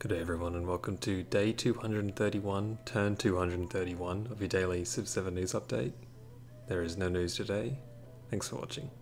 Good day everyone and welcome to day 231, turn 231 of your daily Civ 7 news update. There is no news today. Thanks for watching.